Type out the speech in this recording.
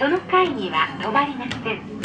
その階には止まりません。